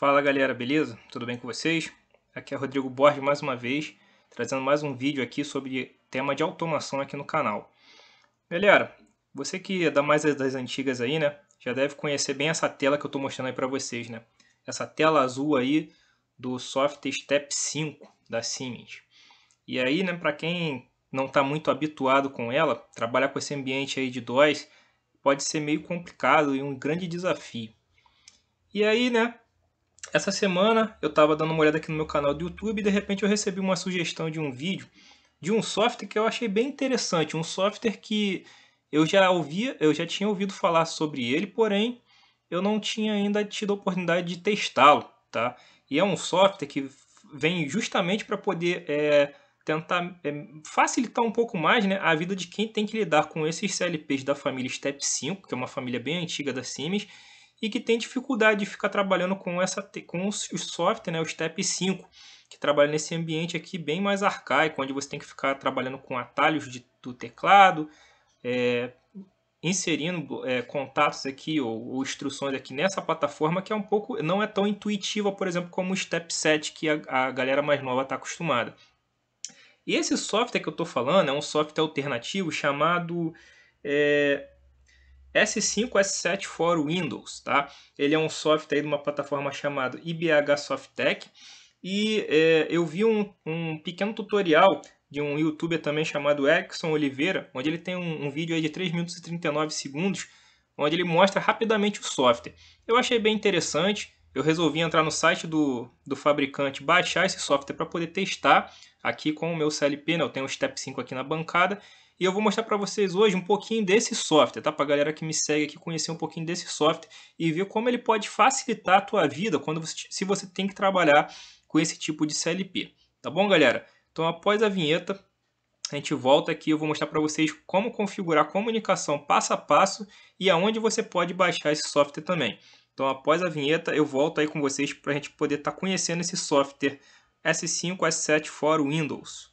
Fala galera, beleza? Tudo bem com vocês? Aqui é Rodrigo Borges mais uma vez, trazendo mais um vídeo aqui sobre tema de automação aqui no canal. Galera, você que é da mais das antigas aí, né, já deve conhecer bem essa tela que eu estou mostrando aí para vocês, né? Essa tela azul aí do software Step 5 da Siemens. E aí, né, para quem não está muito habituado com ela, trabalhar com esse ambiente aí de DOS pode ser meio complicado e um grande desafio. E aí, né, essa semana eu estava dando uma olhada aqui no meu canal do YouTube e de repente eu recebi uma sugestão de um vídeo de um software que eu achei bem interessante, um software que eu já ouvia, eu já tinha ouvido falar sobre ele, porém eu não tinha ainda tido a oportunidade de testá-lo, tá? E é um software que vem justamente para poder é, tentar é, facilitar um pouco mais né, a vida de quem tem que lidar com esses CLPs da família Step 5, que é uma família bem antiga da Siemens, e que tem dificuldade de ficar trabalhando com, essa, com o software, né, o Step 5, que trabalha nesse ambiente aqui bem mais arcaico, onde você tem que ficar trabalhando com atalhos de, do teclado, é, inserindo é, contatos aqui ou, ou, instruções aqui nessa plataforma que é um pouco não é tão intuitiva, por exemplo, como o Step 7 que a, a galera mais nova está acostumada. E esse software que eu estou falando é um software alternativo chamado é, S5 S7 for Windows, tá? Ele é um software de uma plataforma chamada IBH Softtech e é, eu vi um, um, pequeno tutorial de um youtuber também chamado Erickson Oliveira, onde ele tem um, um vídeo aí de 3 minutos e 39 segundos, onde ele mostra rapidamente o software. Eu achei bem interessante, eu resolvi entrar no site do, do fabricante, baixar esse software para poder testar aqui com o meu CLP, né? eu tenho o Step 5 aqui na bancada, e eu vou mostrar para vocês hoje um pouquinho desse software, tá? Para a galera que me segue aqui conhecer um pouquinho desse software e ver como ele pode facilitar a tua vida quando você, se você tem que trabalhar com esse tipo de CLP. Tá bom, galera? Então, após a vinheta, a gente volta aqui eu vou mostrar para vocês como configurar a comunicação passo a passo e aonde você pode baixar esse software também. Então, após a vinheta, eu volto aí com vocês para a gente poder estar tá conhecendo esse software S5, S7 for Windows.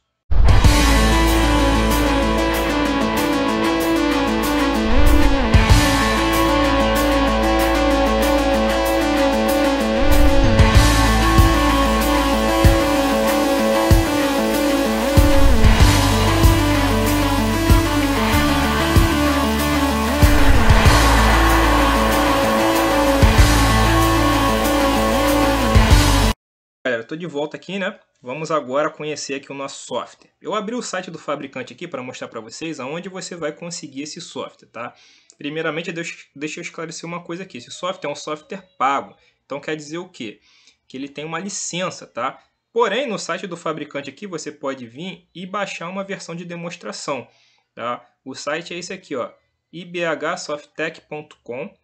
Estou de volta aqui, né? Vamos agora conhecer aqui o nosso software. Eu abri o site do fabricante aqui para mostrar para vocês aonde você vai conseguir esse software, tá? Primeiramente, deixa eu esclarecer uma coisa aqui. Esse software é um software pago. Então quer dizer o quê? Que ele tem uma licença, tá? Porém, no site do fabricante aqui, você pode vir e baixar uma versão de demonstração, tá? O site é esse aqui, ó, ibhsofttech.com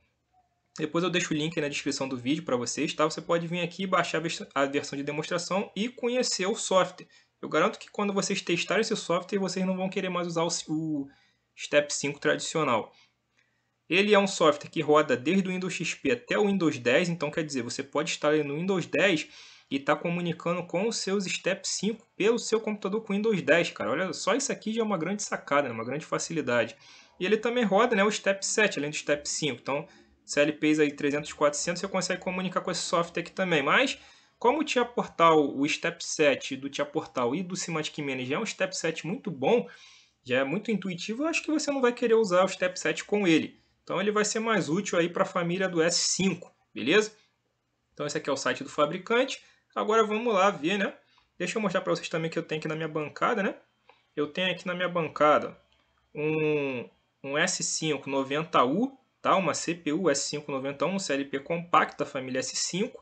depois eu deixo o link na descrição do vídeo para vocês, tá? Você pode vir aqui baixar a versão de demonstração e conhecer o software. Eu garanto que quando vocês testarem esse software, vocês não vão querer mais usar o Step 5 tradicional. Ele é um software que roda desde o Windows XP até o Windows 10, então quer dizer, você pode estar no Windows 10 e tá comunicando com os seus Step 5 pelo seu computador com Windows 10, cara. Olha, só isso aqui já é uma grande sacada, né? uma grande facilidade. E ele também roda né, o Step 7, além do Step 5. Então, CLPs aí 300, 400, você consegue comunicar com esse software aqui também. Mas, como o Tia Portal, o Step 7 do Tia Portal e do Semantic Manager é um Step 7 muito bom, já é muito intuitivo, eu acho que você não vai querer usar o Step 7 com ele. Então ele vai ser mais útil aí para a família do S5, beleza? Então esse aqui é o site do fabricante. Agora vamos lá ver, né? Deixa eu mostrar para vocês também que eu tenho aqui na minha bancada, né? Eu tenho aqui na minha bancada um, um S5 90U tá? uma CPU S591, um CLP compacto da família S5.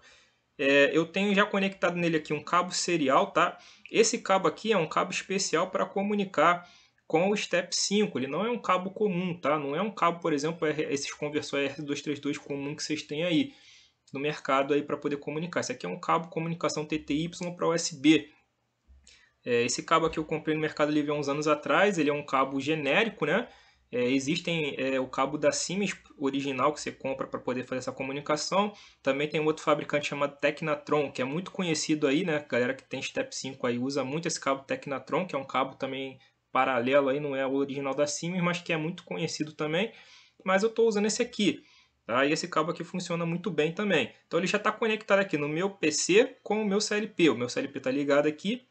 É, eu tenho já conectado nele aqui um cabo serial, tá? Esse cabo aqui é um cabo especial para comunicar com o Step 5, ele não é um cabo comum, tá? Não é um cabo, por exemplo, esses conversores R232 comum que vocês têm aí no mercado aí para poder comunicar. Esse aqui é um cabo comunicação TTY para USB. É, esse cabo aqui eu comprei no Mercado Livre há uns anos atrás, ele é um cabo genérico, né? É, existem é, o cabo da Siemens original que você compra para poder fazer essa comunicação. Também tem um outro fabricante chamado Tecnatron, que é muito conhecido aí, né? A galera que tem Step 5 aí usa muito esse cabo Tecnatron, que é um cabo também paralelo aí, não é o original da Siemens, mas que é muito conhecido também. Mas eu estou usando esse aqui. Tá? E esse cabo aqui funciona muito bem também. Então ele já está conectado aqui no meu PC com o meu CLP. O meu CLP está ligado aqui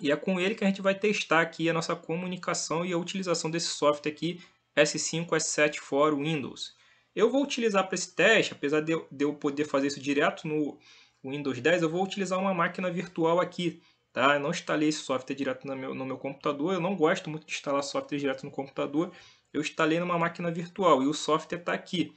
e é com ele que a gente vai testar aqui a nossa comunicação e a utilização desse software aqui S5, S7 for Windows. Eu vou utilizar para esse teste, apesar de eu, poder fazer isso direto no Windows 10, eu vou utilizar uma máquina virtual aqui. Tá? Eu não instalei esse software direto no meu, no meu computador, eu não gosto muito de instalar software direto no computador. Eu instalei numa máquina virtual e o software está aqui.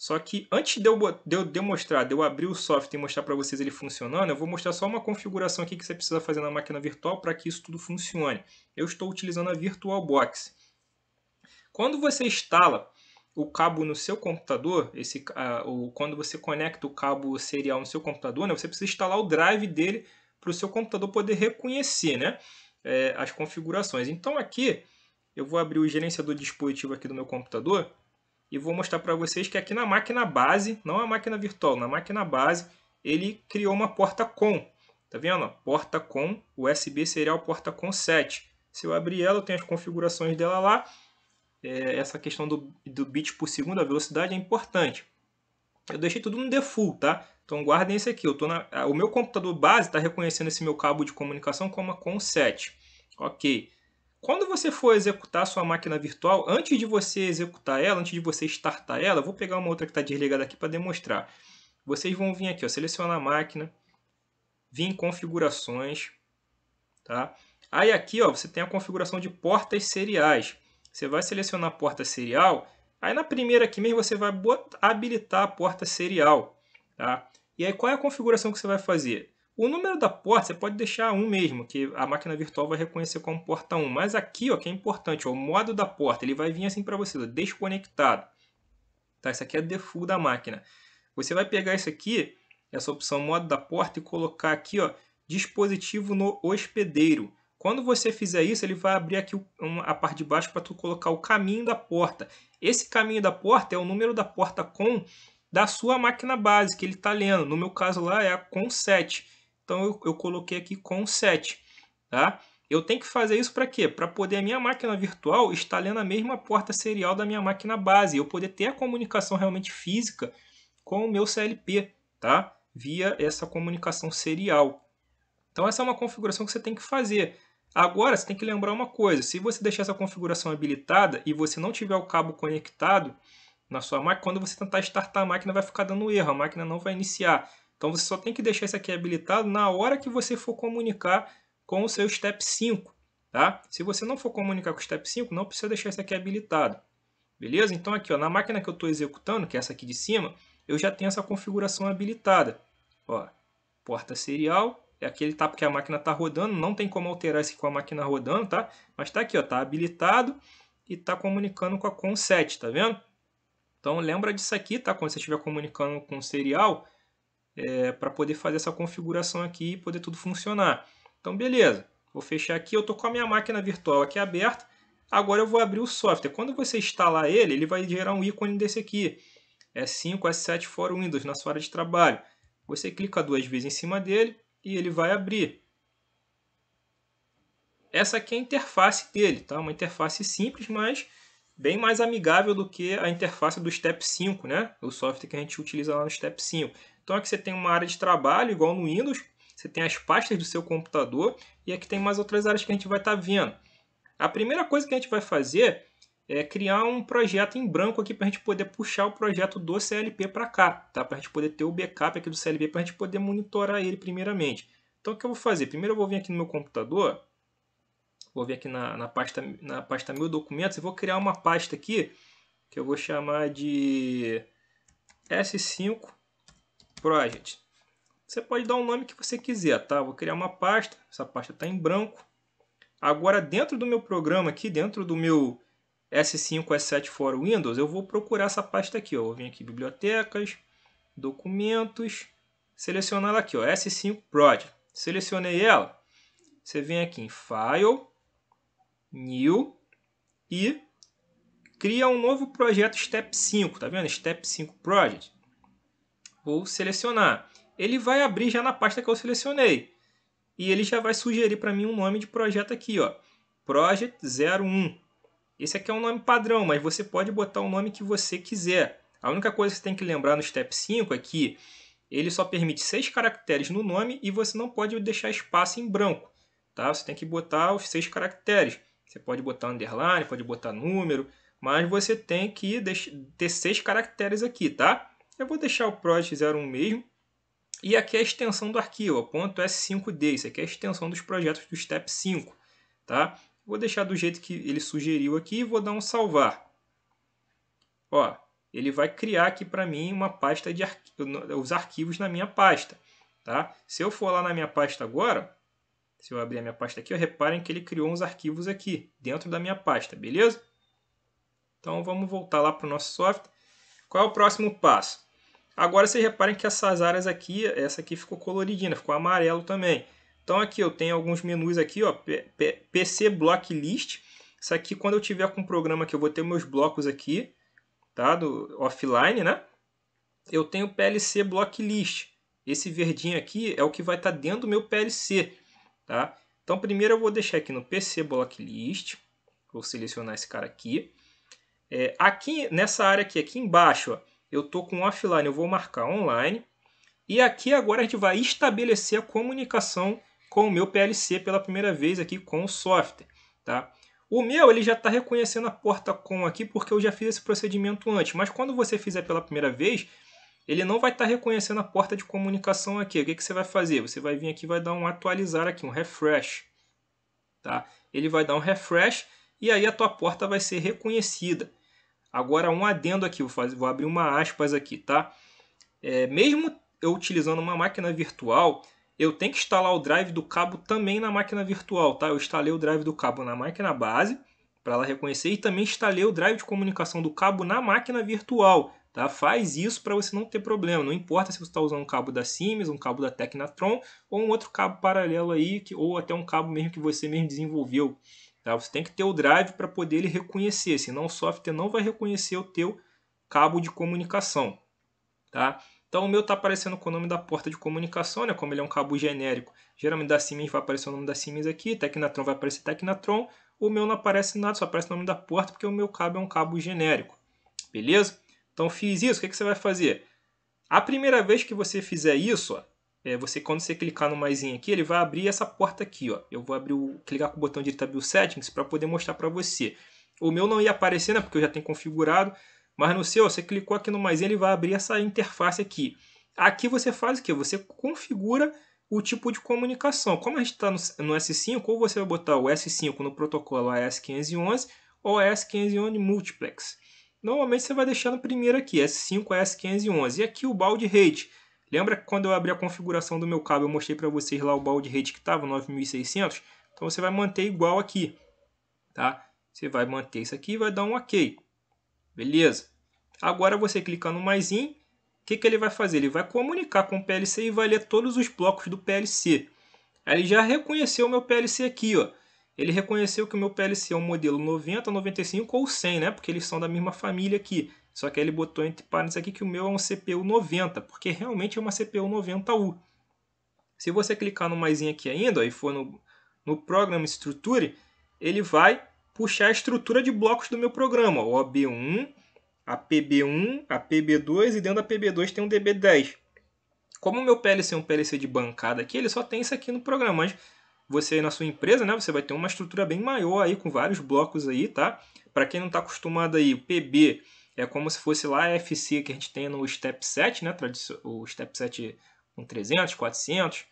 Só que antes de eu, de eu demonstrar, de eu abrir o software e mostrar para vocês ele funcionando, eu vou mostrar só uma configuração aqui que você precisa fazer na máquina virtual para que isso tudo funcione. Eu estou utilizando a VirtualBox. Quando você instala o cabo no seu computador, esse, uh, o, quando você conecta o cabo serial no seu computador, né, você precisa instalar o drive dele para o seu computador poder reconhecer né, é, as configurações. Então aqui eu vou abrir o gerenciador de dispositivo aqui do meu computador e vou mostrar para vocês que aqui na máquina base, não a máquina virtual, na máquina base, ele criou uma porta COM. Tá vendo? Porta COM, USB serial porta COM 7. Se eu abrir ela, eu tenho as configurações dela lá. É, essa questão do, do bit por segundo, a velocidade é importante. Eu deixei tudo no default, tá? Então guardem esse aqui. Eu tô na, o meu computador base está reconhecendo esse meu cabo de comunicação como a COM 7. Ok. Quando você for executar sua máquina virtual, antes de você executar ela, antes de você startar ela, vou pegar uma outra que está desligada aqui para demonstrar. Vocês vão vir aqui, ó, selecionar a máquina, vir em configurações, tá? Aí aqui, ó, você tem a configuração de portas seriais. Você vai selecionar a porta serial, aí na primeira aqui mesmo você vai habilitar a porta serial, tá? E aí qual é a configuração que você vai fazer? O número da porta você pode deixar um mesmo, que a máquina virtual vai reconhecer como porta 1. Mas aqui, ó, que é importante, ó, o modo da porta, ele vai vir assim para você, ó, desconectado. Tá? Isso aqui é default da máquina. Você vai pegar isso aqui, essa opção modo da porta e colocar aqui, ó, dispositivo no hospedeiro. Quando você fizer isso, ele vai abrir aqui a parte de baixo para tu colocar o caminho da porta. Esse caminho da porta é o número da porta com da sua máquina base que ele está lendo. No meu caso lá é a com 7. Então eu, eu coloquei aqui com 7. Tá? Eu tenho que fazer isso para quê? Para poder a minha máquina virtual estar lendo a mesma porta serial da minha máquina base. Eu poder ter a comunicação realmente física com o meu CLP, tá? Via essa comunicação serial. Então essa é uma configuração que você tem que fazer. Agora você tem que lembrar uma coisa, se você deixar essa configuração habilitada e você não tiver o cabo conectado na sua máquina, quando você tentar startar a máquina vai ficar dando erro, a máquina não vai iniciar. Então você só tem que deixar isso aqui habilitado na hora que você for comunicar com o seu Step 5. Tá? Se você não for comunicar com o Step 5, não precisa deixar isso aqui habilitado. Beleza? Então aqui ó, na máquina que eu estou executando, que é essa aqui de cima, eu já tenho essa configuração habilitada. Ó, porta serial, é aquele tá porque a máquina está rodando, não tem como alterar isso com a máquina rodando, tá? Mas está aqui, ó, tá habilitado e está comunicando com a COM7, tá vendo? Então lembra disso aqui, tá? Quando você estiver comunicando com o serial, é, para poder fazer essa configuração aqui e poder tudo funcionar. Então, beleza. Vou fechar aqui. Eu estou com a minha máquina virtual aqui aberta. Agora eu vou abrir o software. Quando você instalar ele, ele vai gerar um ícone desse aqui. S5, S7 for Windows, na sua área de trabalho. Você clica duas vezes em cima dele e ele vai abrir. Essa aqui é a interface dele, tá? Uma interface simples, mas bem mais amigável do que a interface do Step 5, né? O software que a gente utiliza lá no Step 5. Então aqui você tem uma área de trabalho, igual no Windows, você tem as pastas do seu computador e aqui tem mais outras áreas que a gente vai estar tá vendo. A primeira coisa que a gente vai fazer é criar um projeto em branco aqui para a gente poder puxar o projeto do CLP para cá, tá? para a gente poder ter o backup aqui do CLP, para a gente poder monitorar ele primeiramente. Então o que eu vou fazer? Primeiro eu vou vir aqui no meu computador, vou vir aqui na, na, pasta, na pasta Meu Documentos e vou criar uma pasta aqui que eu vou chamar de S5 Project. Você pode dar o nome que você quiser, tá? Vou criar uma pasta, essa pasta está em branco. Agora, dentro do meu programa aqui, dentro do meu S5, S7 for Windows, eu vou procurar essa pasta aqui. Ó. Eu vou vir aqui, bibliotecas, documentos, selecionar ela aqui, ó, S5 Project. Selecionei ela. Você vem aqui em File, New e cria um novo projeto Step 5, tá vendo? Step 5 Project. Vou selecionar. Ele vai abrir já na pasta que eu selecionei. E ele já vai sugerir para mim um nome de projeto aqui, ó. Project 01. Esse aqui é um nome padrão, mas você pode botar o nome que você quiser. A única coisa que você tem que lembrar no Step 5 é que ele só permite seis caracteres no nome e você não pode deixar espaço em branco. Tá? Você tem que botar os seis caracteres. Você pode botar underline, pode botar número, mas você tem que ter seis caracteres aqui, tá? Eu vou deixar o project 01 mesmo. E aqui é a extensão do arquivo, ponto .s5d. Isso aqui é a extensão dos projetos do Step 5, tá? Vou deixar do jeito que ele sugeriu aqui e vou dar um salvar. Ó, ele vai criar aqui para mim uma pasta de arqu... os arquivos na minha pasta. Tá? Se eu for lá na minha pasta agora, se eu abrir a minha pasta aqui, reparem que ele criou uns arquivos aqui dentro da minha pasta, beleza? Então vamos voltar lá para o nosso software. Qual é o próximo passo? Agora vocês reparem que essas áreas aqui, essa aqui ficou coloridinha, ficou amarelo também. Então aqui eu tenho alguns menus aqui, ó, PC Block List. Isso aqui quando eu tiver com o programa que eu vou ter meus blocos aqui, tá? Do offline, né? Eu tenho PLC Block List. Esse verdinho aqui é o que vai estar tá dentro do meu PLC, tá? Então primeiro eu vou deixar aqui no PC Block List. Vou selecionar esse cara aqui. É, aqui nessa área aqui, aqui embaixo, ó, eu tô com offline, eu vou marcar online. E aqui agora a gente vai estabelecer a comunicação com o meu PLC pela primeira vez aqui com o software, tá? O meu ele já está reconhecendo a porta com aqui porque eu já fiz esse procedimento antes. Mas quando você fizer pela primeira vez, ele não vai estar tá reconhecendo a porta de comunicação aqui. O que, que você vai fazer? Você vai vir aqui e vai dar um atualizar aqui, um refresh. Tá? Ele vai dar um refresh e aí a tua porta vai ser reconhecida. Agora um adendo aqui, vou, fazer, vou abrir uma aspas aqui, tá? É, mesmo eu utilizando uma máquina virtual, eu tenho que instalar o drive do cabo também na máquina virtual, tá? Eu instalei o drive do cabo na máquina base, para ela reconhecer, e também instalei o drive de comunicação do cabo na máquina virtual, tá? Faz isso para você não ter problema, não importa se você está usando um cabo da Siemens, um cabo da Tecnatron, ou um outro cabo paralelo aí, que, ou até um cabo mesmo que você mesmo desenvolveu, tá? Você tem que ter o drive para poder ele reconhecer, senão o software não vai reconhecer o teu cabo de comunicação, tá? Então o meu está aparecendo com o nome da porta de comunicação, né? como ele é um cabo genérico. Geralmente da Siemens vai aparecer o nome da Siemens aqui, Tecnatron vai aparecer Tecnatron. O meu não aparece nada, só aparece o nome da porta porque o meu cabo é um cabo genérico. Beleza? Então fiz isso, o que, que você vai fazer? A primeira vez que você fizer isso, ó, é, você quando você clicar no maisinho aqui, ele vai abrir essa porta aqui. Ó. Eu vou abrir o, clicar com o botão direito Build Settings para poder mostrar para você. O meu não ia aparecer, né, porque eu já tenho configurado. Mas no seu, você clicou aqui no mais, ele vai abrir essa interface aqui. Aqui você faz o que? Você configura o tipo de comunicação. Como a gente está no, no, S5, ou você vai botar o S5 no protocolo AS511 ou AS511 Multiplex. Normalmente você vai deixar no primeiro aqui, S5 AS511. E aqui o baud rate. Lembra que quando eu abri a configuração do meu cabo, eu mostrei para vocês lá o baud rate que estava, 9600? Então você vai manter igual aqui. Tá? Você vai manter isso aqui e vai dar um OK. Beleza? Agora você clica no mais o que, que ele vai fazer? Ele vai comunicar com o PLC e vai ler todos os blocos do PLC. Ele já reconheceu o meu PLC aqui, ó. Ele reconheceu que o meu PLC é um modelo 90, 95 ou 100, né? Porque eles são da mesma família aqui. Só que ele botou entre parênteses aqui que o meu é um CPU 90, porque realmente é uma CPU 90U. Se você clicar no mais aqui ainda, e for no, no Program Structure, ele vai puxar a estrutura de blocos do meu programa, o OB1, a PB1, a PB2 e dentro da PB2 tem um DB10. Como o meu PLC é um PLC de bancada aqui, ele só tem isso aqui no programa, mas você na sua empresa, né, você vai ter uma estrutura bem maior aí com vários blocos aí, tá? Para quem não está acostumado aí, o PB é como se fosse lá a FC que a gente tem no Step 7, né, o Step 7 com 300, 400.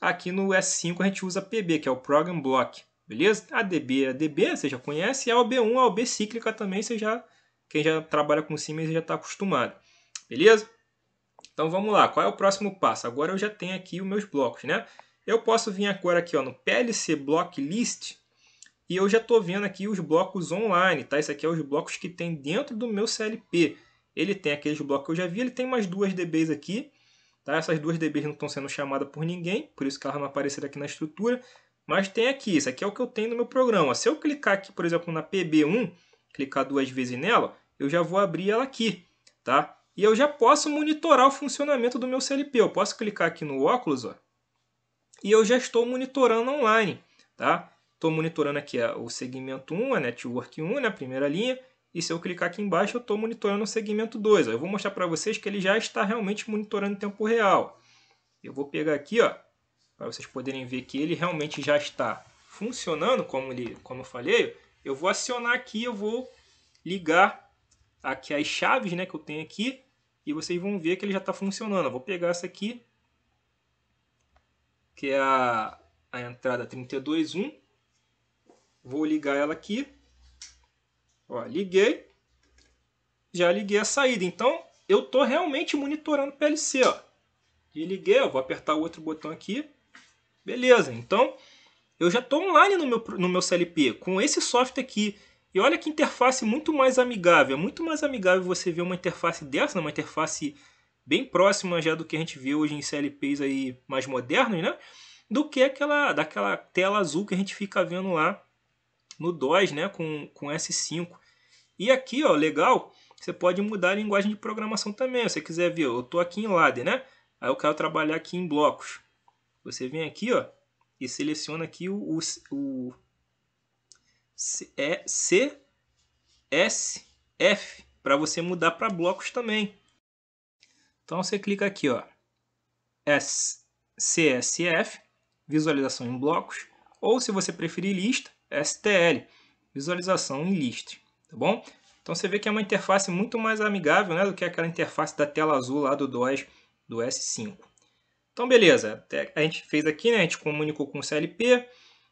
Aqui no S5 a gente usa PB, que é o Program Block, beleza? A DB é a DB, você já conhece, e a OB1, a OB cíclica também, você já quem já trabalha com Siemens já está acostumado. Beleza? Então vamos lá, qual é o próximo passo? Agora eu já tenho aqui os meus blocos, né? Eu posso vir agora aqui ó, no PLC Block List e eu já estou vendo aqui os blocos online, tá? Isso aqui é os blocos que tem dentro do meu CLP. Ele tem aqueles blocos que eu já vi, ele tem mais duas DBs aqui, tá? Essas duas DBs não estão sendo chamadas por ninguém, por isso que elas não apareceram aqui na estrutura. Mas tem aqui, isso aqui é o que eu tenho no meu programa. Se eu clicar aqui, por exemplo, na PB1, clicar duas vezes nela, eu já vou abrir ela aqui, tá? E eu já posso monitorar o funcionamento do meu CLP. Eu posso clicar aqui no óculos, ó, e eu já estou monitorando online, tá? Estou monitorando aqui o segmento 1, a network 1, né, a primeira linha, E se eu clicar aqui embaixo, eu estou monitorando o segmento 2. Eu vou mostrar para vocês que ele já está realmente monitorando em tempo real. Eu vou pegar aqui, ó, para vocês poderem ver que ele realmente já está funcionando, como, ele, como eu falei. Eu vou acionar aqui, eu vou ligar aqui as chaves né, que eu tenho aqui e vocês vão ver que ele já está funcionando. Eu vou pegar essa aqui, que é a, a entrada 32.1. Vou ligar ela aqui. Ó, liguei. Já liguei a saída. Então, eu estou realmente monitorando o PLC. Ó. E liguei, ó, vou apertar o outro botão aqui. Beleza, então eu já estou online no meu, no meu CLP com esse software aqui. E olha que interface muito mais amigável. É muito mais amigável você ver uma interface dessa, né? uma interface bem próxima já do que a gente vê hoje em CLPs aí mais modernos, né? Do que aquela daquela tela azul que a gente fica vendo lá no DOS, né? Com, com S5. E aqui, ó, legal, você pode mudar a linguagem de programação também. Se você quiser ver, eu estou aqui em ladder, né? Aí eu quero trabalhar aqui em blocos. Você vem aqui, ó, e seleciona aqui o, o, o é C, S, F para você mudar para blocos também. Então você clica aqui, ó, S, CSF, visualização em blocos, ou se você preferir lista, STL, visualização em list, tá bom? Então você vê que é uma interface muito mais amigável né, do que aquela interface da tela azul lá do DOS do S5. Então beleza, a gente fez aqui, né, a gente comunicou com o CLP,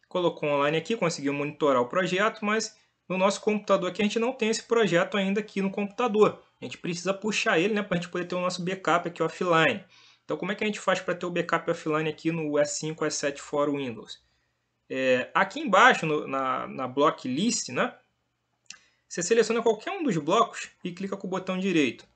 colocou online aqui, conseguiu monitorar o projeto, mas no nosso computador aqui a gente não tem esse projeto ainda aqui no computador. A gente precisa puxar ele né, para a gente poder ter o nosso backup aqui offline. Então como é que a gente faz para ter o backup offline aqui no S5, S7 for Windows? É, aqui embaixo no, na, na block list, né, você seleciona qualquer um dos blocos e clica com o botão direito.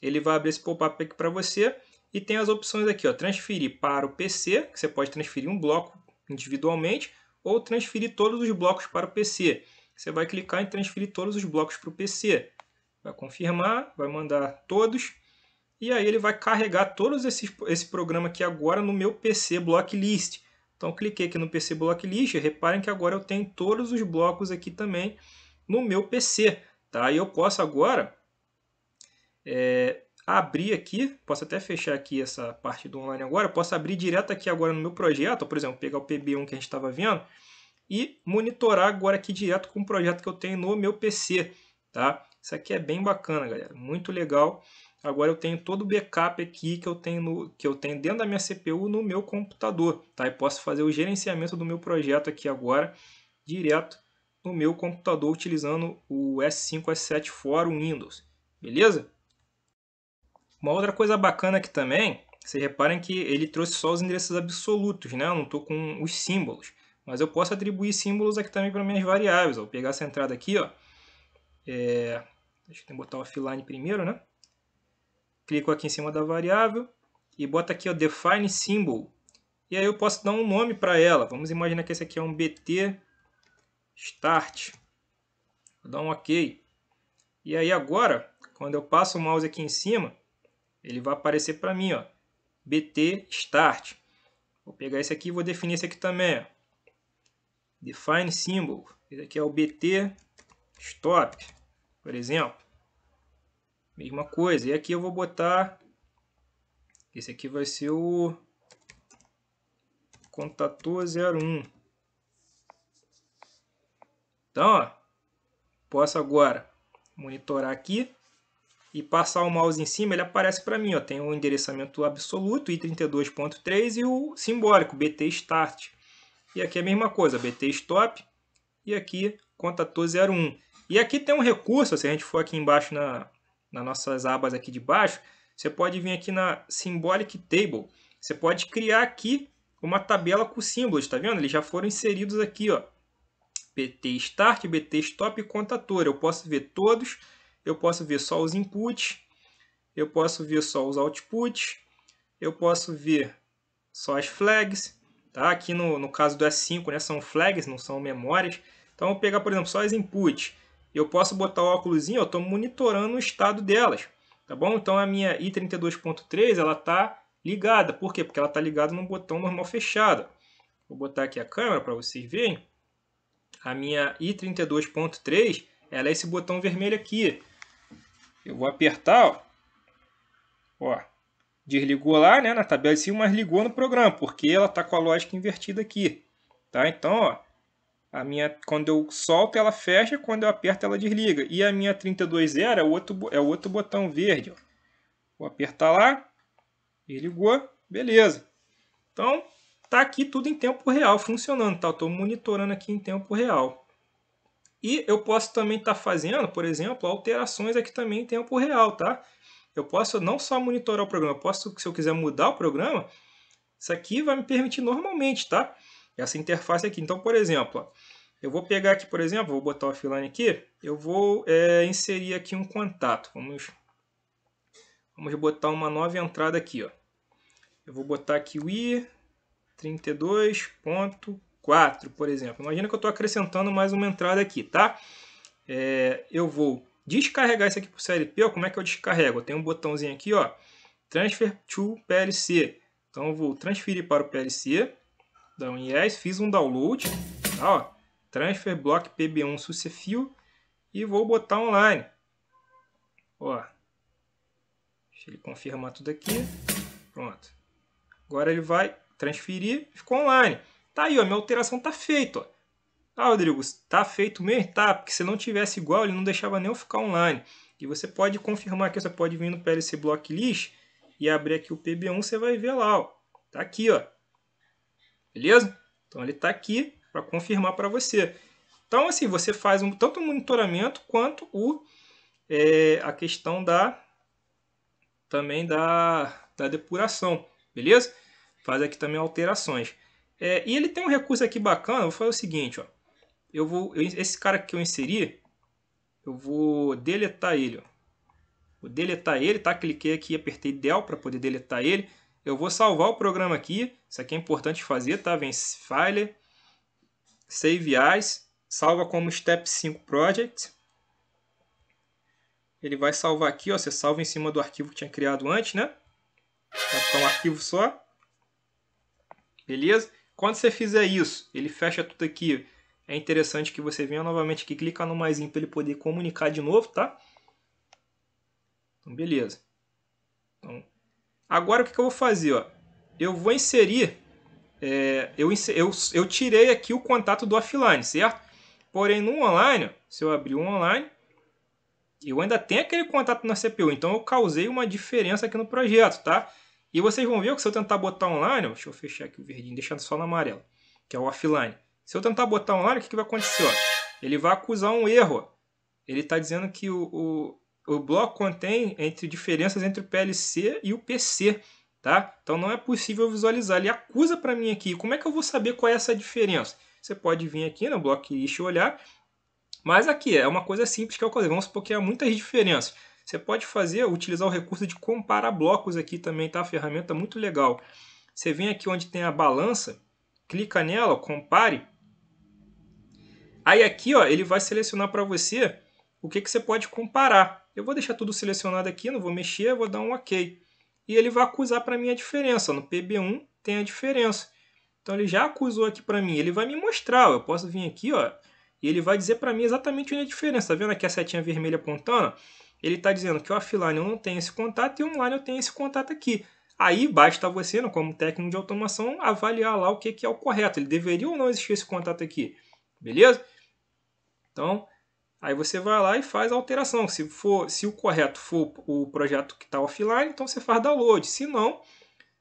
Ele vai abrir esse pop-up aqui para você e tem as opções aqui, ó, transferir para o PC, que você pode transferir um bloco individualmente, ou transferir todos os blocos para o PC. Você vai clicar em transferir todos os blocos para o PC. Vai confirmar, vai mandar todos. E aí ele vai carregar todos esses, esse programa aqui agora no meu PC Blocklist. Então cliquei aqui no PC Blocklist, reparem que agora eu tenho todos os blocos aqui também no meu PC. Tá? E eu posso agora é, abrir aqui, posso até fechar aqui essa parte do online agora, posso abrir direto aqui agora no meu projeto, por exemplo, pegar o PB1 que a gente estava vendo e monitorar agora aqui direto com o projeto que eu tenho no meu PC, tá? Isso aqui é bem bacana, galera, muito legal. Agora eu tenho todo o backup aqui que eu tenho, no, que eu tenho dentro da minha CPU no meu computador, tá? E posso fazer o gerenciamento do meu projeto aqui agora direto no meu computador utilizando o S5, S7 for Windows, beleza? Uma outra coisa bacana aqui também, vocês reparem que ele trouxe só os endereços absolutos, né? Eu não estou com os símbolos. Mas eu posso atribuir símbolos aqui também para minhas variáveis. Vou pegar essa entrada aqui, ó. É... Deixa eu botar o offline primeiro, né? Clico aqui em cima da variável e boto aqui o define symbol. E aí eu posso dar um nome para ela. Vamos imaginar que esse aqui é um bt start. Vou dar um OK. E aí agora, quando eu passo o mouse aqui em cima, ele vai aparecer para mim, ó, BT Start. Vou pegar esse aqui e vou definir esse aqui também, ó. Define Symbol. Esse aqui é o BT Stop, por exemplo. Mesma coisa. E aqui eu vou botar... Esse aqui vai ser o contator 01. Então, ó, posso agora monitorar aqui e passar o mouse em cima, ele aparece para mim. Ó, tem o endereçamento absoluto, i32.3, e o simbólico, BT Start. E aqui é a mesma coisa, BT Stop, e aqui contator 01. E aqui tem um recurso, se a gente for aqui embaixo na, nas nossas abas aqui de baixo, você pode vir aqui na Symbolic Table. Você pode criar aqui uma tabela com símbolos, tá vendo? Eles já foram inseridos aqui, ó. BT Start, BT Stop e contator. Eu posso ver todos eu posso ver só os inputs, eu posso ver só os outputs, eu posso ver só as flags. Tá? Aqui no, no caso do S5 né, são flags, não são memórias. Então eu vou pegar, por exemplo, só as inputs. Eu posso botar o óculos, eu estou monitorando o estado delas. Tá bom? Então a minha i32.3 ela está ligada. Por quê? Porque ela está ligada no botão normal fechado. Vou botar aqui a câmera para vocês verem. A minha i32.3 ela é esse botão vermelho aqui. Eu vou apertar, ó. ó desligou lá né, na tabela de cima, mas ligou no programa, porque ela está com a lógica invertida aqui. Tá? Então, ó, a minha, quando eu solto, ela fecha, quando eu aperto, ela desliga. E a minha 320 é o outro, é o outro botão verde. Ó. Vou apertar lá, e ligou, beleza. Então, tá aqui tudo em tempo real funcionando, tá? Eu estou monitorando aqui em tempo real. E eu posso também estar tá fazendo, por exemplo, alterações aqui também em tempo real, tá? Eu posso não só monitorar o programa, eu posso, se eu quiser mudar o programa, isso aqui vai me permitir normalmente, tá? Essa interface aqui. Então, por exemplo, ó, eu vou pegar aqui, por exemplo, vou botar o offline aqui, eu vou é, inserir aqui um contato. Vamos, vamos botar uma nova entrada aqui, ó. Eu vou botar aqui o i32.4, por exemplo. Imagina que eu estou acrescentando mais uma entrada aqui, tá? É, eu vou descarregar isso aqui para o CLP, como é que eu descarrego? Eu tenho um botãozinho aqui, ó, Transfer to PLC. Então eu vou transferir para o PLC, dar um yes, fiz um download, tá, ó, Transfer Block PB1 Successful e vou botar online. Ó, deixa ele confirmar tudo aqui. Pronto. Agora ele vai transferir, ficou online. Tá aí, ó, minha alteração tá feita, ó. Ah, Rodrigo, tá feito mesmo? Tá, porque se não tivesse igual, ele não deixava nem eu ficar online. E você pode confirmar aqui, você pode vir no PLC Block List e abrir aqui o PB1, você vai ver lá, ó. Tá aqui, ó. Beleza? Então ele tá aqui para confirmar para você. Então, assim, você faz um, tanto o monitoramento quanto o, é, a questão da também da, da depuração, beleza? Faz aqui também alterações. É, e ele tem um recurso aqui bacana, vou fazer o seguinte, ó eu vou eu, esse cara que eu inseri, eu vou deletar ele. Ó. Vou deletar ele, tá? Cliquei aqui apertei del para poder deletar ele. Eu vou salvar o programa aqui. Isso aqui é importante fazer, tá? Vem File, Save As, salva como Step 5 Project. Ele vai salvar aqui, ó. Você salva em cima do arquivo que tinha criado antes, né? Vai ficar um arquivo só. Beleza? Quando você fizer isso, ele fecha tudo aqui é interessante que você venha novamente aqui, clicar no mais para ele poder comunicar de novo, tá? Então, beleza. Então, agora o que, que eu vou fazer? Ó? Eu vou inserir, é, eu, eu, eu tirei aqui o contato do offline, certo? Porém, no online, se eu abrir o online, eu ainda tenho aquele contato na CPU, então eu causei uma diferença aqui no projeto, tá? E vocês vão ver que se eu tentar botar online, deixa eu fechar aqui o verdinho, deixando só no amarelo, que é o offline. Se eu tentar botar online, o que, que vai acontecer? Ó? Ele vai acusar um erro. Ele está dizendo que o, o bloco contém entre diferenças entre o PLC e o PC. Tá? Então não é possível visualizar. Ele acusa para mim aqui. Como é que eu vou saber qual é essa diferença? Você pode vir aqui no bloco list olhar. Mas aqui é uma coisa simples que é o que Vamos supor que há muitas diferenças. Você pode fazer, utilizar o recurso de comparar blocos aqui também, tá? ferramenta muito legal. Você vem aqui onde tem a balança, clica nela, compare, Aí aqui ó, ele vai selecionar para você o que, que você pode comparar. Eu vou deixar tudo selecionado aqui, não vou mexer, vou dar um OK. E ele vai acusar para mim a diferença. No PB1 tem a diferença. Então ele já acusou aqui para mim. Ele vai me mostrar. Eu posso vir aqui ó, e ele vai dizer para mim exatamente onde é a diferença. Está vendo aqui a setinha vermelha apontando? Ele está dizendo que o offline eu não tenho esse contato e online eu tenho esse contato aqui. Aí basta você, como técnico de automação, avaliar lá o que é o correto. Ele deveria ou não existir esse contato aqui. Beleza? Então, aí você vai lá e faz a alteração. Se, for, se o correto for o projeto que está offline, então você faz download. Se não,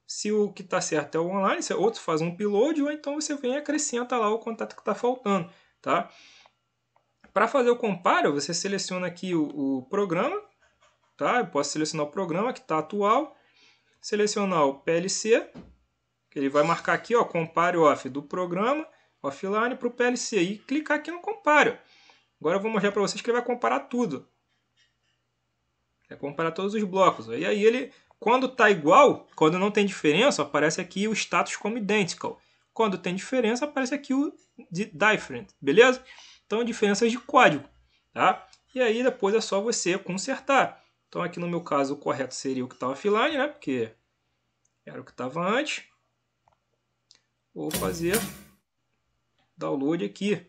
se o que está certo é o online, outro faz um upload, ou então você vem e acrescenta lá o contato que está faltando. Tá? Para fazer o comparo, você seleciona aqui o, o programa. Tá? Eu posso selecionar o programa que está atual, selecionar o PLC, ele vai marcar aqui, ó, compare off do programa offline para o PLC e clicar aqui no compare. Agora eu vou mostrar para vocês que ele vai comparar tudo. Vai comparar todos os blocos. E aí ele, quando está igual, quando não tem diferença, aparece aqui o status como identical. Quando tem diferença, aparece aqui o different, beleza? Então, diferenças de código, tá? E aí depois é só você consertar. Então aqui no meu caso o correto seria o que estava offline, né? Porque era o que estava antes. Vou fazer download aqui.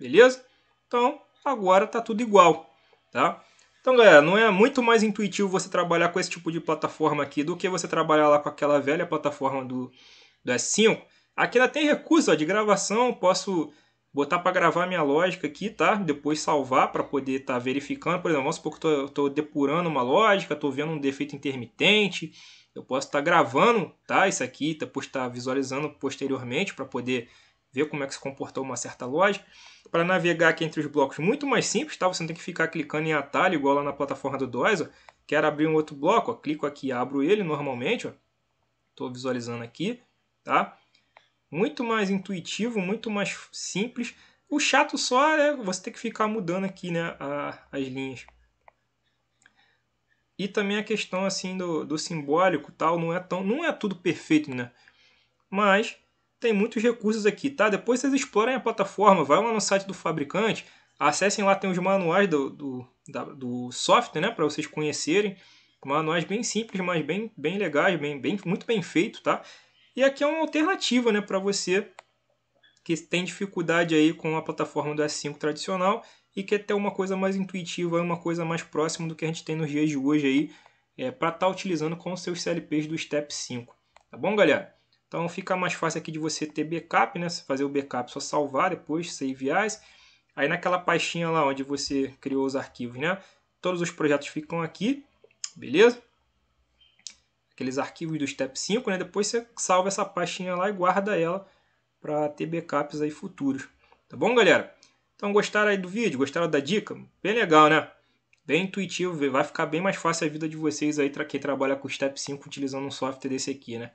Beleza? Então, agora está tudo igual, tá? Então, galera, não é muito mais intuitivo você trabalhar com esse tipo de plataforma aqui do que você trabalhar lá com aquela velha plataforma do, do S5. Aqui ainda tem recurso ó, de gravação, posso botar para gravar minha lógica aqui, tá? Depois salvar para poder estar tá verificando. Por exemplo, vamos supor que eu estou depurando uma lógica, estou vendo um defeito intermitente. Eu posso estar tá gravando, tá? Isso aqui, depois estar tá visualizando posteriormente para poder ver como é que se comportou uma certa lógica. Para navegar aqui entre os blocos, muito mais simples, tá? Você não tem que ficar clicando em atalho, igual lá na plataforma do DOS, ó. Quero abrir um outro bloco, ó. clico aqui abro ele normalmente. Estou visualizando aqui, tá? Muito mais intuitivo, muito mais simples. O chato só é você ter que ficar mudando aqui, né, a, as linhas. E também a questão assim do, do simbólico, tal, não é tão, não é tudo perfeito, né? Mas tem muitos recursos aqui, tá? Depois vocês explorem a plataforma, vai lá no site do fabricante, acessem lá, tem os manuais do, do, da, do software, né? Para vocês conhecerem. Manuais bem simples, mas bem, bem legais, bem, bem, muito bem feito, tá? E aqui é uma alternativa, né? Para você que tem dificuldade aí com a plataforma do S5 tradicional e quer ter uma coisa mais intuitiva, uma coisa mais próxima do que a gente tem nos dias de hoje aí, é, para estar tá utilizando com os seus CLPs do Step 5. Tá bom, galera? Então fica mais fácil aqui de você ter backup, né? Fazer o backup, só salvar depois, save as. Aí naquela pastinha lá onde você criou os arquivos, né? Todos os projetos ficam aqui, beleza? Aqueles arquivos do Step 5, né? Depois você salva essa pastinha lá e guarda ela para ter backups aí futuros. Tá bom, galera? Então gostaram aí do vídeo? Gostaram da dica? Bem legal, né? Bem intuitivo, vai ficar bem mais fácil a vida de vocês aí, quem trabalha com Step 5 utilizando um software desse aqui, né?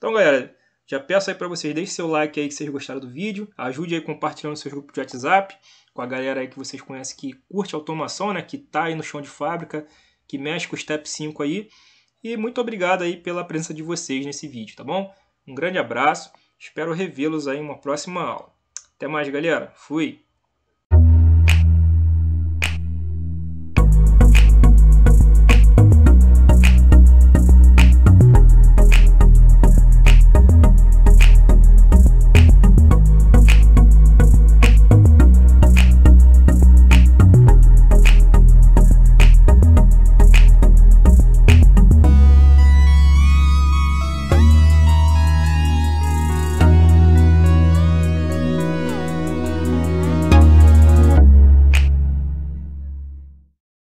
Então, galera, já peço aí para vocês, deixem seu like aí que vocês gostaram do vídeo, ajude aí compartilhando seus grupos de WhatsApp, com a galera aí que vocês conhecem que curte automação, né, que tá aí no chão de fábrica, que mexe com o Step 5 aí. E muito obrigado aí pela presença de vocês nesse vídeo, tá bom? Um grande abraço, espero revê-los aí em uma próxima aula. Até mais, galera. Fui!